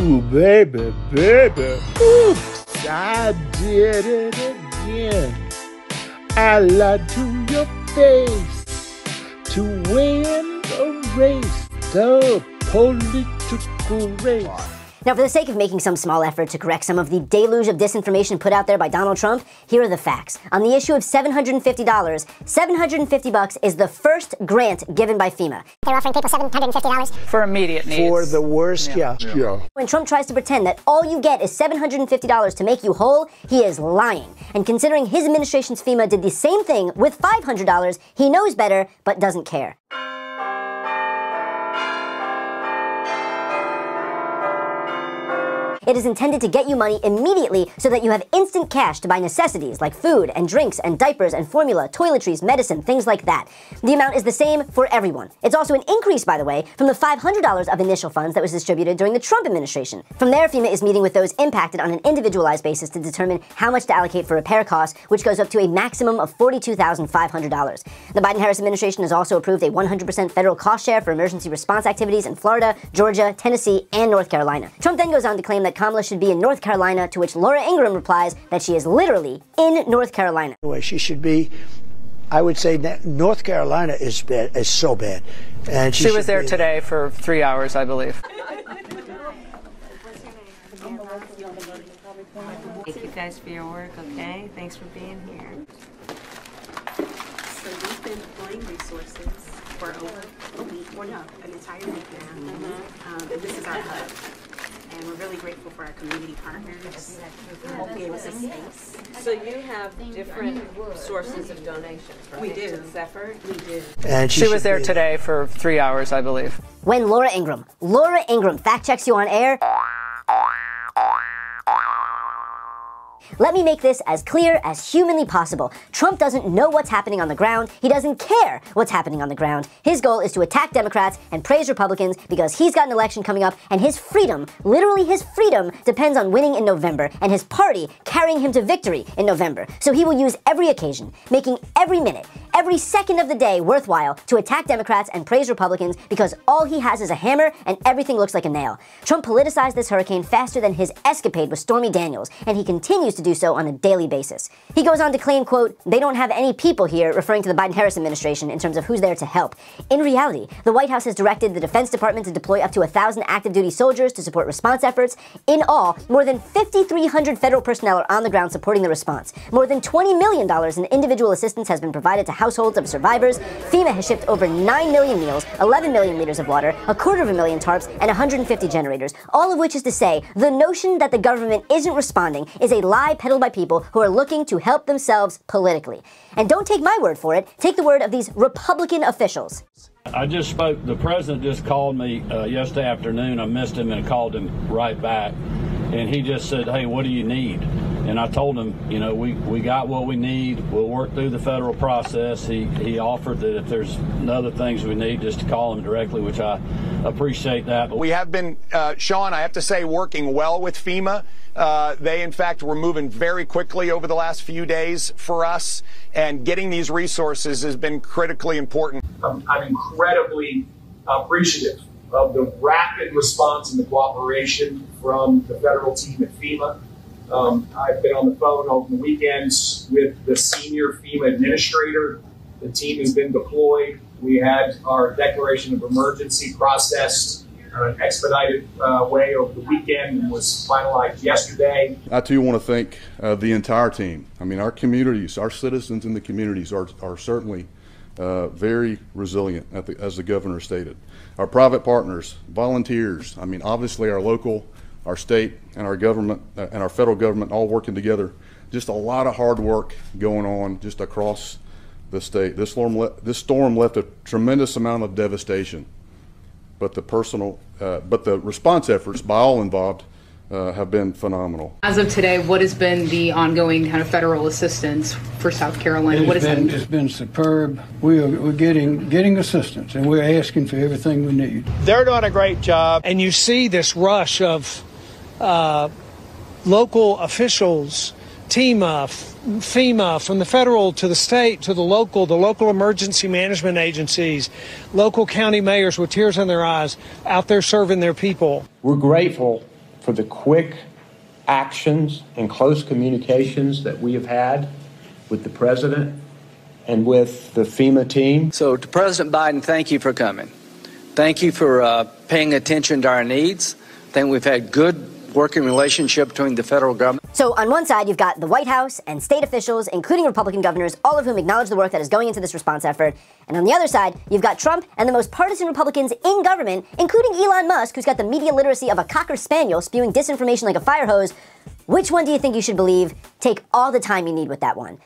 Ooh, baby, baby. Oops, I did it again. I lied to your face to win a race, the political race. Now, for the sake of making some small effort to correct some of the deluge of disinformation put out there by Donald Trump, here are the facts. On the issue of $750, 750 bucks is the first grant given by FEMA. They're offering people $750 for immediate needs. For the worst, yeah. yeah. yeah. When Trump tries to pretend that all you get is $750 to make you whole, he is lying. And considering his administration's FEMA did the same thing with $500, he knows better but doesn't care. It is intended to get you money immediately so that you have instant cash to buy necessities like food and drinks and diapers and formula, toiletries, medicine, things like that. The amount is the same for everyone. It's also an increase, by the way, from the $500 of initial funds that was distributed during the Trump administration. From there, FEMA is meeting with those impacted on an individualized basis to determine how much to allocate for repair costs, which goes up to a maximum of $42,500. The Biden-Harris administration has also approved a 100% federal cost share for emergency response activities in Florida, Georgia, Tennessee, and North Carolina. Trump then goes on to claim that Kamala should be in North Carolina, to which Laura Ingraham replies that she is literally in North Carolina. Way, she should be I would say North Carolina is bad, is so bad. And she, she was there be, today for three hours, I believe. Thank you guys for your work, okay? Thanks for being here. So we've been deploying resources for over a week, or no, an entire week now. Mm -hmm. um, and this is our hub and we're really grateful for our community partners who gave us a space. So you have different sources of donations, right? We do. To this effort? We do. And she, she was there today for three hours, I believe. When Laura Ingraham, Laura Ingraham fact checks you on air, Let me make this as clear as humanly possible. Trump doesn't know what's happening on the ground. He doesn't care what's happening on the ground. His goal is to attack Democrats and praise Republicans because he's got an election coming up and his freedom, literally his freedom, depends on winning in November and his party carrying him to victory in November. So he will use every occasion, making every minute, every second of the day worthwhile to attack Democrats and praise Republicans because all he has is a hammer and everything looks like a nail. Trump politicized this hurricane faster than his escapade with Stormy Daniels, and he continues to do so on a daily basis. He goes on to claim, quote, they don't have any people here, referring to the Biden-Harris administration in terms of who's there to help. In reality, the White House has directed the Defense Department to deploy up to 1,000 active duty soldiers to support response efforts. In all, more than 5,300 federal personnel are on the ground supporting the response. More than $20 million in individual assistance has been provided to households of survivors. FEMA has shipped over 9 million meals, 11 million liters of water, a quarter of a million tarps, and 150 generators. All of which is to say, the notion that the government isn't responding is a lie peddled by people who are looking to help themselves politically. And don't take my word for it, take the word of these Republican officials. I just spoke, the president just called me uh, yesterday afternoon. I missed him and called him right back. And he just said, Hey, what do you need? And I told him, you know, we, we got what we need. We'll work through the federal process. He, he offered that if there's other things we need, just to call him directly, which I appreciate that. But we have been, uh, Sean, I have to say, working well with FEMA. Uh, they, in fact, were moving very quickly over the last few days for us, and getting these resources has been critically important. I'm, I'm incredibly appreciative of the rapid response and the cooperation from the federal team at FEMA. Um, I've been on the phone over the weekends with the senior FEMA administrator. The team has been deployed. We had our declaration of emergency processed in an expedited uh, way over the weekend and was finalized yesterday. I too want to thank uh, the entire team. I mean, our communities, our citizens in the communities are, are certainly uh, very resilient, the, as the governor stated. Our private partners, volunteers, I mean, obviously our local, our state, and our government, uh, and our federal government all working together. Just a lot of hard work going on just across the state. This storm, this storm left a tremendous amount of devastation but the personal, uh, but the response efforts by all involved uh, have been phenomenal. As of today, what has been the ongoing kind of federal assistance for South Carolina? What has been, It's been superb. We are, we're getting getting assistance, and we're asking for everything we need. They're doing a great job, and you see this rush of local officials, TEMA, FEMA, from the federal to the state to the local, the local emergency management agencies, local county mayors with tears in their eyes out there serving their people. We're grateful for the quick actions and close communications that we have had with the president and with the FEMA team. So, to President Biden, thank you for coming. Thank you for uh, paying attention to our needs. I think we've had good working relationship between the federal government. So, on one side, you've got the White House and state officials, including Republican governors, all of whom acknowledge the work that is going into this response effort. And on the other side, you've got Trump and the most partisan Republicans in government, including Elon Musk, who's got the media literacy of a cocker spaniel spewing disinformation like a fire hose. Which one do you think you should believe? Take all the time you need with that one.